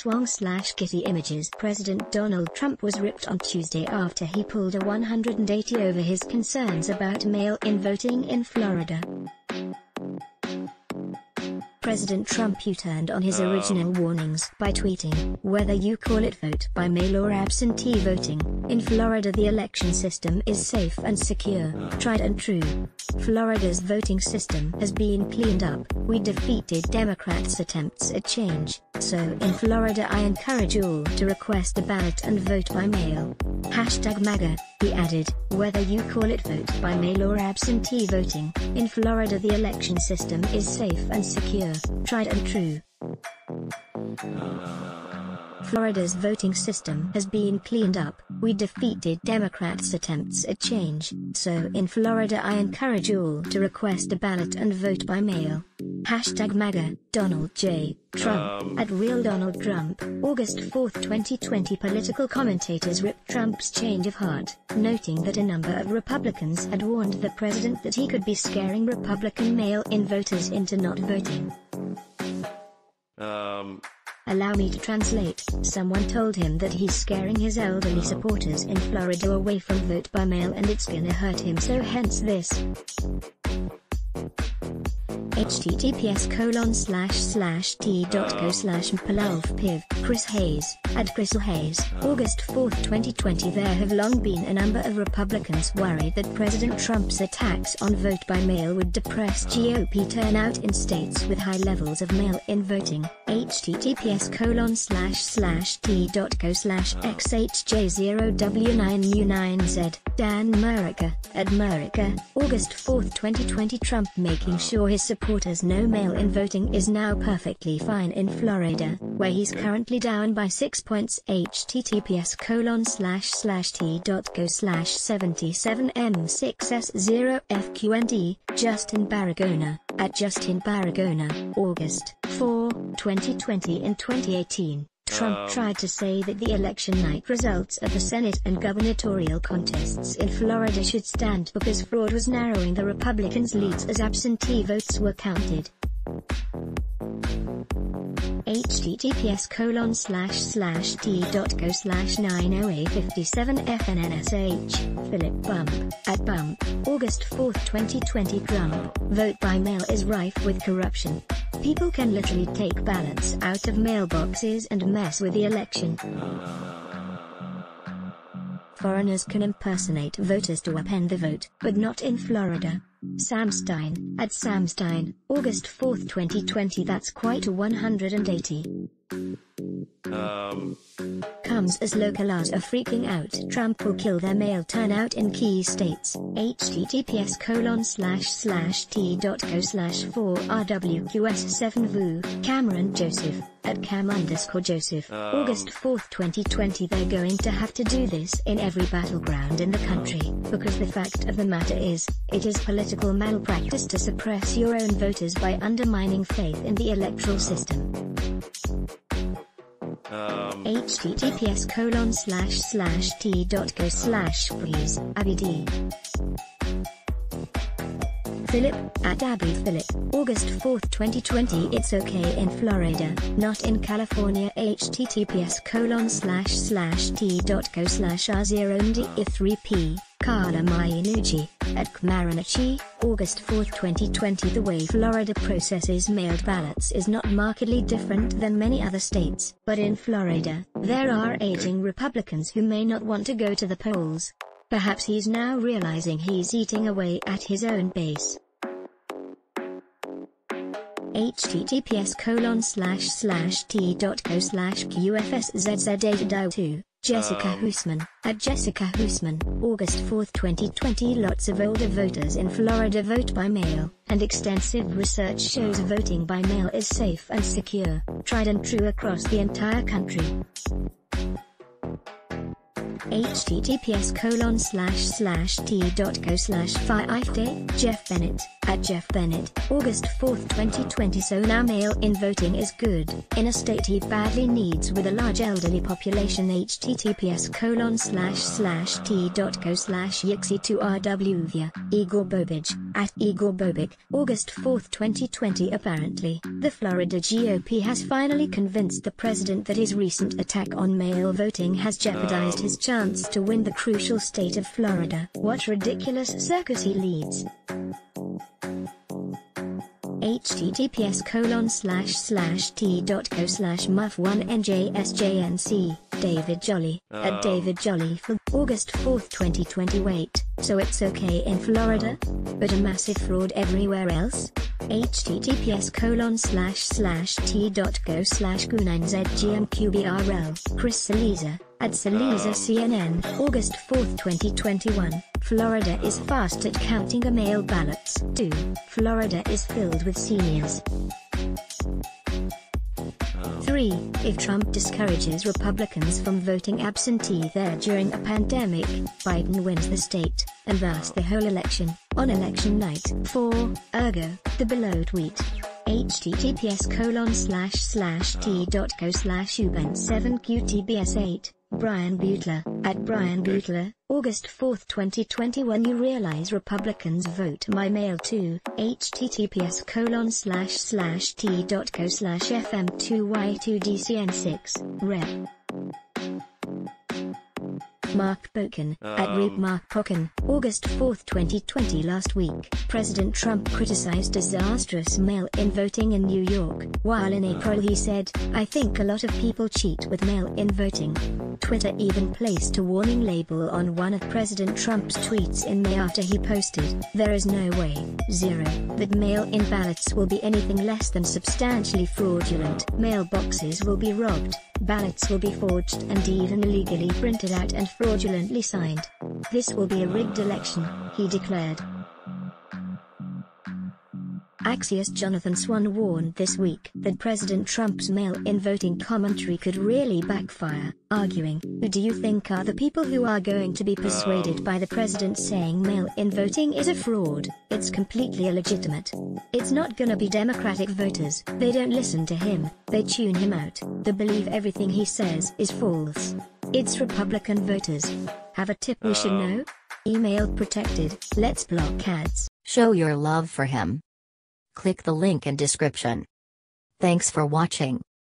Swang slash Getty Images President Donald Trump was ripped on Tuesday after he pulled a 180 over his concerns about mail-in voting in Florida. President Trump hmm. U-turned on his original um. warnings by tweeting, whether you call it vote by mail or absentee voting, in Florida the election system is safe and secure, tried and true. Florida's voting system has been cleaned up, we defeated Democrats' attempts at change, so in Florida I encourage all to request a ballot and vote by mail. Hashtag MAGA, he added, whether you call it vote by mail or absentee voting, in Florida the election system is safe and secure, tried and true. Florida's voting system has been cleaned up, we defeated Democrats' attempts at change, so in Florida I encourage you all to request a ballot and vote by mail. Hashtag MAGA, Donald J. Trump, at Real Donald Trump, August 4, 2020 Political commentators ripped Trump's change of heart, noting that a number of Republicans had warned the president that he could be scaring Republican mail-in voters into not voting. Um, Allow me to translate. Someone told him that he's scaring his elderly supporters in Florida away from vote by mail and it's gonna hurt him so hence this. Https colon slash slash t.co slash piv Chris Hayes, at Chris Hayes, August 4, 2020 There have long been a number of Republicans worried that President Trump's attacks on vote by mail would depress GOP turnout in states with high levels of mail-in voting. Https colon slash slash t.co slash xhj0w9u9z Dan Merica, at Merica, August 4, 2020 Trump making sure his supporters know mail-in voting is now perfectly fine in Florida, where he's currently down by 6 points. Https colon slash slash t.co slash 77m6s0fqnd, Justin Baragona, at Justin Baragona, August 4, 2020 and 2018, Trump um. tried to say that the election night results of the Senate and gubernatorial contests in Florida should stand because fraud was narrowing the Republicans' leads as absentee votes were counted https colon slash slash t.co slash 90a57fnnsh, Philip Bump, at Bump, August 4, 2020 Trump, vote by mail is rife with corruption. People can literally take ballots out of mailboxes and mess with the election. Foreigners can impersonate voters to append the vote, but not in Florida. Sam Stein, at Samstein, August 4, 2020 That's quite a 180. Um, Comes as locals are freaking out. Trump will kill their mail turnout in key states. https colon slash slash t.co slash 4rwqs7 vu Cameron Joseph, at cam underscore Joseph, August 4, 2020 They're going to have to do this in every battleground in the country, because the fact of the matter is, it is political malpractice to suppress your own voters by undermining faith in the electoral system. Um, https colon slash slash t.co slash please. Abd Phillip, at Abby Phillip, August 4, 2020 It's okay in Florida, not in California. Https colon slash slash t.co slash r0ndi3p, Carla Marinucci, at Kmaranachi, August 4, 2020 The way Florida processes mailed ballots is not markedly different than many other states, but in Florida, there are aging Republicans who may not want to go to the polls. Perhaps he's now realizing he's eating away at his own base. https colon slash slash t.co slash qfszz2 Jessica Um. Huseman, at Jessica Huseman, August 4, 2020 Lots of older voters in Florida vote by mail, and extensive research shows voting by mail is safe and secure, tried and true across the entire country. Https colon slash slash t.co slash day Jeff Bennett, at Jeff Bennett, August 4, 2020 So now mail-in voting is good, in a state he badly needs with a large elderly population https colon slash slash t.co slash yixi2rwvia, Igor Bobic, at Igor Bobic, August 4, 2020 Apparently, the Florida GOP has finally convinced the president that his recent attack on mail voting has jeopardized his chance to win the crucial state of Florida. What ridiculous circus he leads https colon slash slash t.co slash muff1njsjnc, David Jolly, at Oh. David Jolly for August 4, 2020 Wait, so it's okay in Florida? But a massive fraud everywhere else? https colon slash slash t.co slash q9zgmqbrl, Chris Cillizza, at Saliza oh. CNN, August 4, 2021. Florida is fast at counting a mail ballots. 2. Florida is filled with seniors. 3. If Trump discourages Republicans from voting absentee there during a pandemic, Biden wins the state, and thus the whole election, on election night. 4. Ergo, the below tweet. https colon slash slash t.co slash uben7qtbs8, Brian Butler, at Brian Butler, August 4, 2020 When you realize Republicans vote my mail too, https colon slash slash t.co slash fm2y2dcn6, rep. Mark Pocan, at Reap Um. Mark Pocan, August 4, 2020 Last week, President Trump criticized disastrous mail-in voting in New York, while in April he said, I think a lot of people cheat with mail-in voting. Twitter even placed a warning label on one of President Trump's tweets in May after he posted, There is no way, zero, that mail-in ballots will be anything less than substantially fraudulent. Mailboxes will be robbed, ballots will be forged and even illegally printed out and fraudulently signed. This will be a rigged election, he declared. Axios Jonathan Swan warned this week that President Trump's mail-in voting commentary could really backfire, arguing, Who do you think are the people who are going to be persuaded by the president saying mail-in voting is a fraud? It's completely illegitimate. It's not gonna be Democratic voters, they don't listen to him, they tune him out, they believe everything he says is false. It's Republican voters. Have a tip we should oh. know? Email protected, let's block ads. Show your love for him. Click the link in description. Thanks for watching.